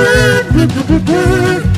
Bird, bird, bird, bird, bird.